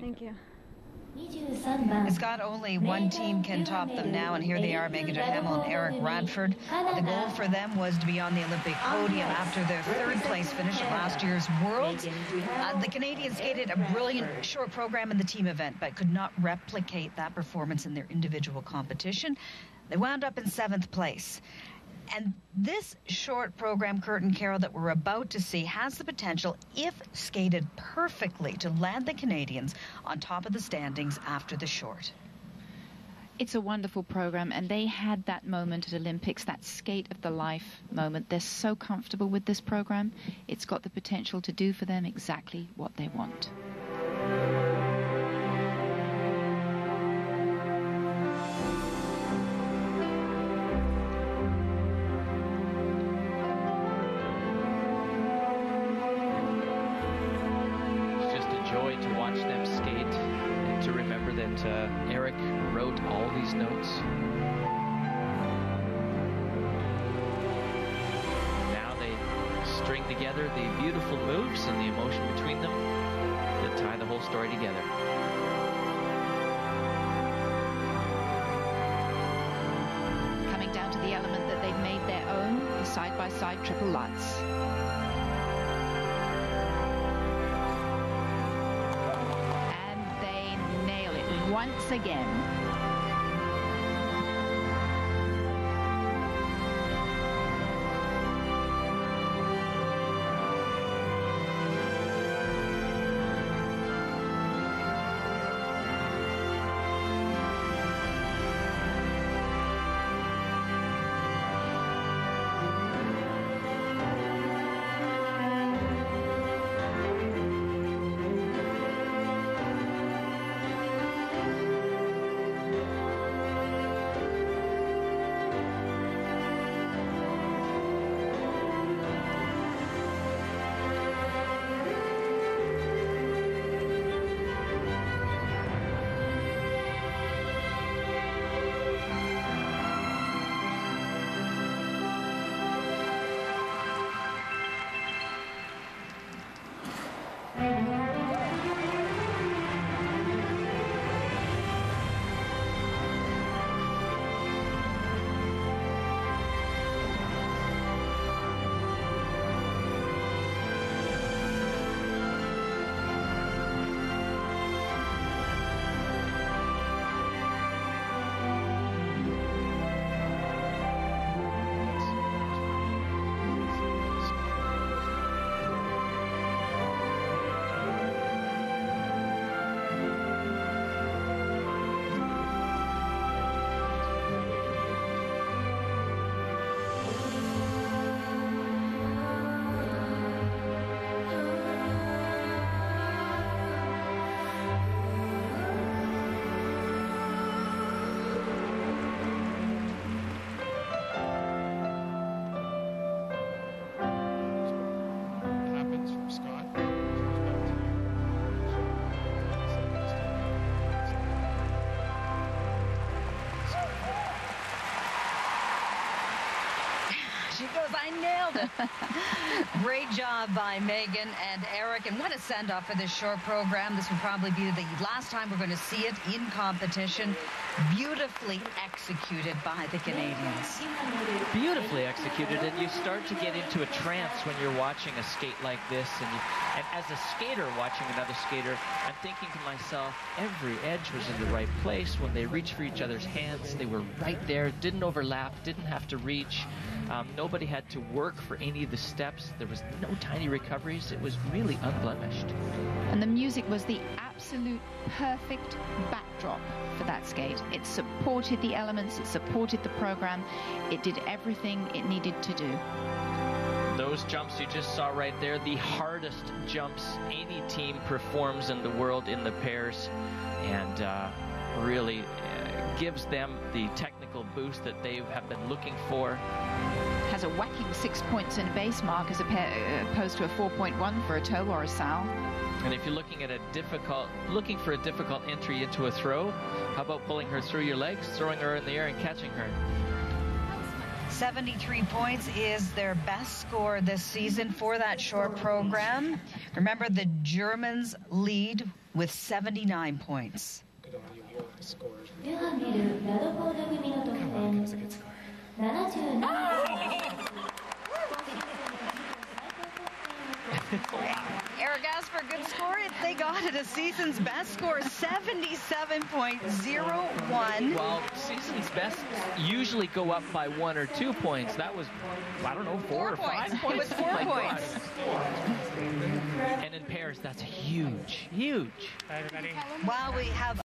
Thank, you. It's got only one team can top them now, and here they are, Meagan Duhamel and Eric Radford. The goal for them was to be on the Olympic podium after their third place finish at last year's Worlds. Uh, the Canadians skated a brilliant short program in the team event, but could not replicate that performance in their individual competition. They wound up in seventh place. And this short program, Curtin Carroll, that we're about to see has the potential, if skated perfectly, to land the Canadians on top of the standings after the short. It's a wonderful program, and they had that moment at Olympics, that skate of the life moment. They're so comfortable with this program. It's got the potential to do for them exactly what they want. Notes. Now they string together the beautiful moves and the emotion between them that tie the whole story together. Coming down to the element that they've made their own, the side-by-side -side triple Lutz. Once again. Great job by Meagan and Eric. And what a send off for this short program. This will probably be the last time we're going to see it in competition. Beautifully executed by the Canadians. Beautifully executed. And you start to get into a trance when you're watching a skate like this. And, you, and as a skater watching another skater, I'm thinking to myself, every edge was in the right place. When they reached for each other's hands, they were right there, didn't overlap, didn't have to reach. Um, nobody had to work for any of the steps. There was no tiny recoveries. It was really unblemished. And the music was the absolute perfect backdrop for that skate. It supported the elements, it supported the program, it did everything it needed to do. Those jumps you just saw right there, the hardest jumps any team performs in the world in the pairs, and uh, really uh, gives them the technical boost that they have been looking for has a whacking six points in a base mark as uh, opposed to a 4.1 for a toe or a Sal. And if you're looking at a difficult, looking for a difficult entry into a throw, how about pulling her through your legs, throwing her in the air, and catching her? 73 points is their best score this season for that short program. Remember, the Germans lead with 79 points. Ah! Eric Asper, good score. They got it a season's best score, 77.01. Well, season's best usually go up by one or two points. That was, I don't know, four, four or points. five points. It was four oh points. And in pairs, that's huge, huge. Hi, everybody. While we have